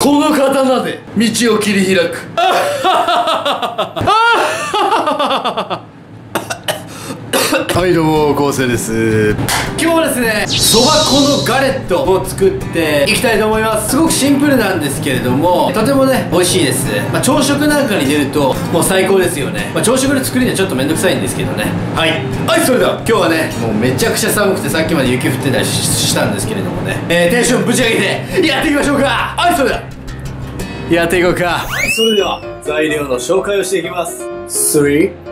この刀で道を切り開く。はいどうも昴生です。今日はですねそば粉のガレットを作っていきたいと思います。すごくシンプルなんですけれどもとてもね美味しいです、まあ、朝食なんかに出るともう最高ですよね、まあ、朝食で作るにはちょっとめんどくさいんですけどね。はい。はいそれでは今日はねもうめちゃくちゃ寒くてさっきまで雪降ってたりしたんですけれどもね、えー、テンションぶち上げてやっていきましょうか。はいそれでは。やっていこうか。はいそれでは材料の紹介をしていきます。3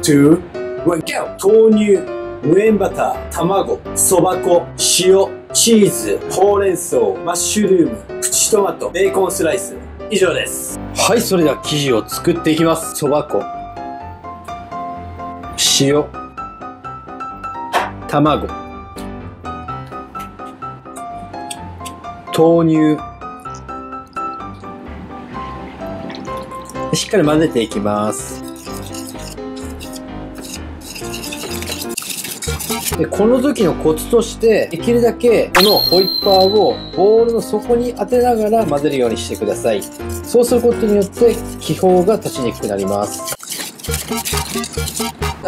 2 1 go 豆乳無塩バター、卵、そば粉、塩、チーズ、ほうれん草、マッシュルーム、プチトマト、ベーコンスライス。以上です。はい、それでは生地を作っていきます。そば粉、塩、卵、豆乳、しっかり混ぜていきます。で、この時のコツとして、できるだけこのホイッパーをボールの底に当てながら混ぜるようにしてください。そうすることによって気泡が立ちにくくなります。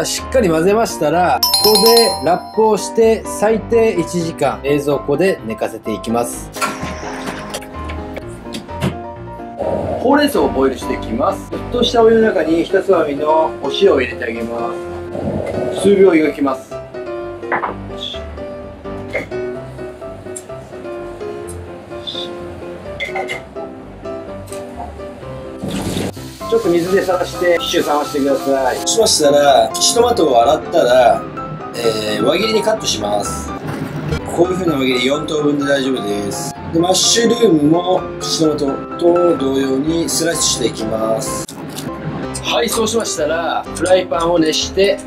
しっかり混ぜましたら、ここでラップをして最低1時間冷蔵庫で寝かせていきます。ほうれん草をボイルしていきます。沸騰したお湯の中に一つまみのお塩を入れてあげます。数秒湯がきます。ちょっと水でさらして一周冷ましてください。そうしましたらプチトマトを洗ったら、えー、輪切りにカットします。こういう風な輪切り4等分で大丈夫です。でマッシュルームもプチトマトと同様にスライスしていきます。はいそうしましたらフライパンを熱して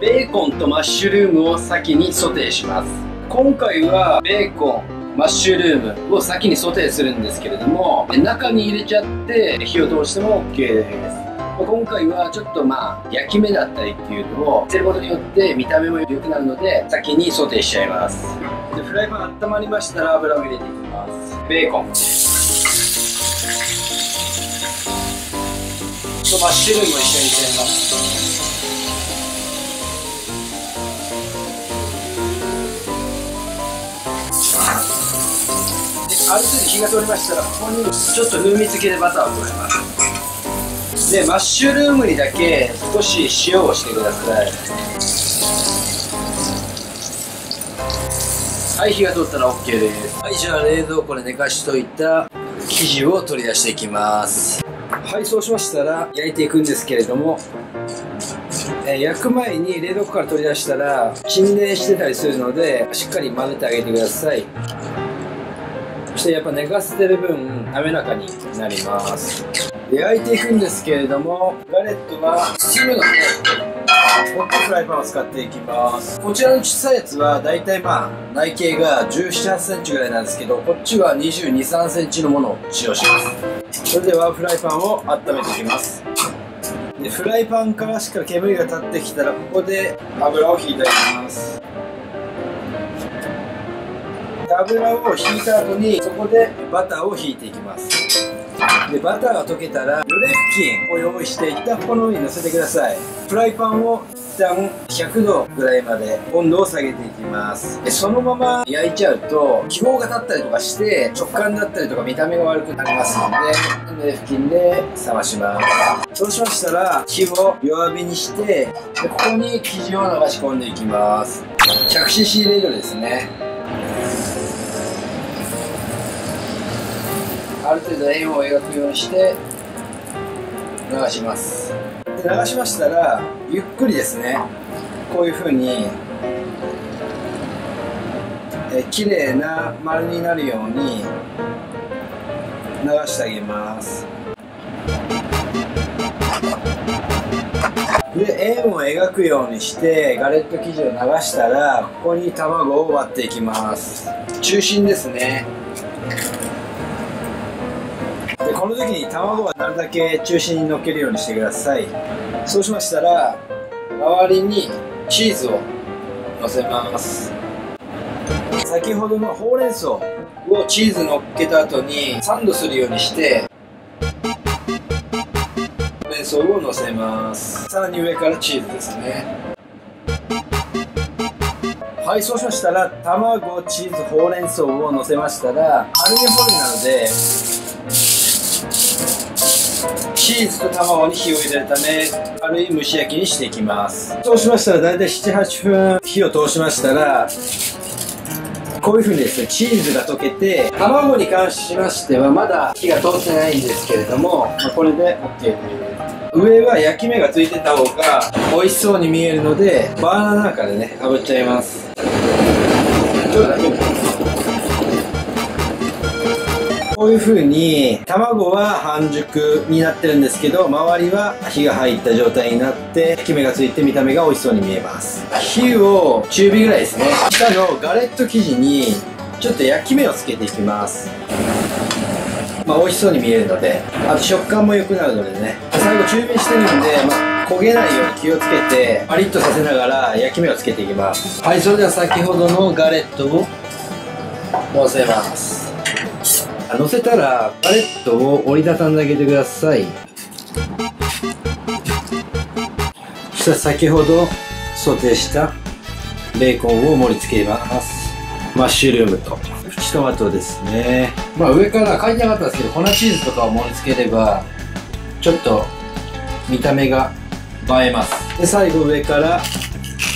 ベーコンとマッシュルームを先にソテーします。今回はベーコンマッシュルームを先にソテーするんですけれども中に入れちゃって火を通しても OK です。今回はちょっとまあ焼き目だったりっていうのをつけることによって見た目も良くなるので先にソテーしちゃいます。でフライパン温まりましたら油を入れていきます。ベーコンとマッシュルーム一緒に入れますある程度火が通りましたらここにちょっと風味付けでバターを加えます。でマッシュルームにだけ少し塩をしてください。はい火が通ったら OK です。はいじゃあ冷蔵庫で寝かしといた生地を取り出していきます。はいそうしましたら焼いていくんですけれどもえ焼く前に冷蔵庫から取り出したら沈殿してたりするのでしっかり混ぜてあげてください。そしてやっぱ寝かせてる分滑らかになります。で焼いていくんですけれどもガレットは包むので大きいフライパンを使っていきます。こちらの小さいやつはだいたいまあ内径が1 7 8センチぐらいなんですけどこっちは2 2 3センチのものを使用します。それではフライパンを温めていきます。でフライパンからしか煙が立ってきたらここで油を引いていきます。油を引いた後にそこでバターを引いていきます。でバターが溶けたら濡れ布巾を用意して一旦この上に乗せてください。フライパンを一旦100度ぐらいまで温度を下げていきます。でそのまま焼いちゃうと気泡が立ったりとかして食感だったりとか見た目が悪くなりますので濡れ布巾で冷まします。そうしましたら火を弱火にしてでここに生地を流し込んでいきます。100cc レードですね。ある程度円を描くようにして流します。流しましたらゆっくりですね。こういうふうにえ綺麗な丸になるように流してあげます。で円を描くようにしてガレット生地を流したらここに卵を割っていきます。中心ですね。でこの時に卵はなるだけ中心にのっけるようにしてください。そうしましたら周りにチーズをのせます。先ほどのほうれん草をチーズ乗っけた後にサンドするようにしてほうれん草を乗せます。さらに上からチーズですね。はいそうしましたら卵チーズほうれん草を乗せましたらアルミホイルなのでチーズと卵に火を入れるため軽い蒸し焼きにしていきます。そうしましたら大体78分火を通しましたらこういう風にですねチーズが溶けて卵に関しましてはまだ火が通ってないんですけれども、まあ、これで OK です上は焼き目がついてた方が美味しそうに見えるのでバーナーなんかでねかぶっちゃいますこういう風に卵は半熟になってるんですけど周りは火が入った状態になって焼き目がついて見た目が美味しそうに見えます。火を中火ぐらいですね。下のガレット生地にちょっと焼き目をつけていきます。まあ美味しそうに見えるのであと食感も良くなるのでね。最後中火してるんでまあ焦げないように気をつけてパリッとさせながら焼き目をつけていきます。はいそれでは先ほどのガレットをのせます。乗せたらパレットを折りたたんであげてください。そしたら先ほどソテーしたベーコンを盛り付けます。マッシュルームと。プチトマトですね。まあ上から書いてなかったんですけど粉チーズとかを盛り付ければちょっと見た目が映えます。で最後上から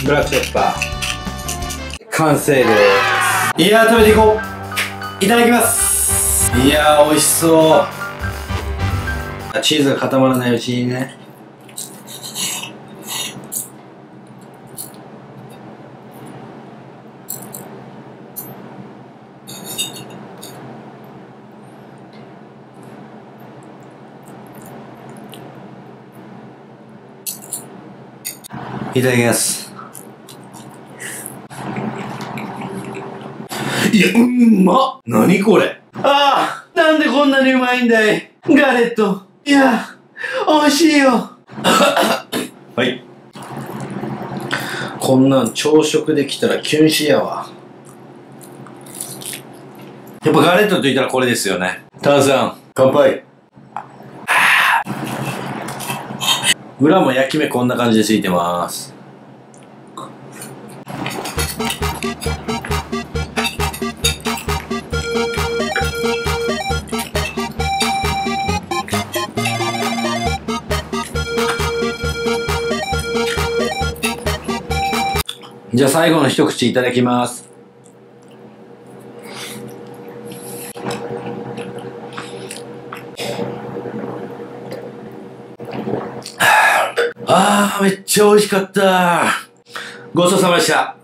ブラックペッパー。完成です。いやー食べていこう。いただきます。いやー美味しそう。チーズが固まらないうちにね。いただきます。いやうんまっ。何これ。ああなんでこんなにうまいんだい？ガレット。いや、美味しいよ。はい。こんなん朝食できたらキュンシやわ。やっぱガレットと言ったらこれですよね。タンさん、乾杯。裏も焼き目こんな感じでついてます。じゃあ最後の一口いただきます。ああ、めっちゃ美味しかった。ごちそうさまでした。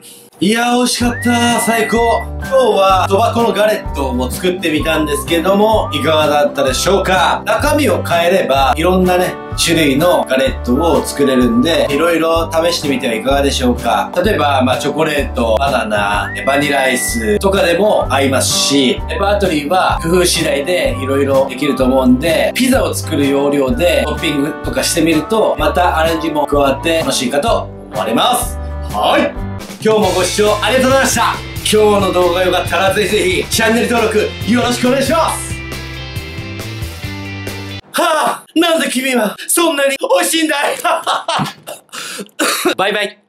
いや、美味しかった。最高。今日は、そば粉のガレットを作ってみたんですけども、いかがだったでしょうか？中身を変えれば、いろんなね、種類のガレットを作れるんで、いろいろ試してみてはいかがでしょうか？例えば、まあ、チョコレート、バナナ、バニラアイスとかでも合いますし、レパートリーは工夫次第でいろいろできると思うんで、ピザを作る要領でトッピングとかしてみると、またアレンジも加わって楽しいかと思われます。はい。今日もご視聴ありがとうございました。今日の動画が良かったらぜひぜひチャンネル登録よろしくお願いします。はあなんで君はそんなに美味しいんだい。バイバイ。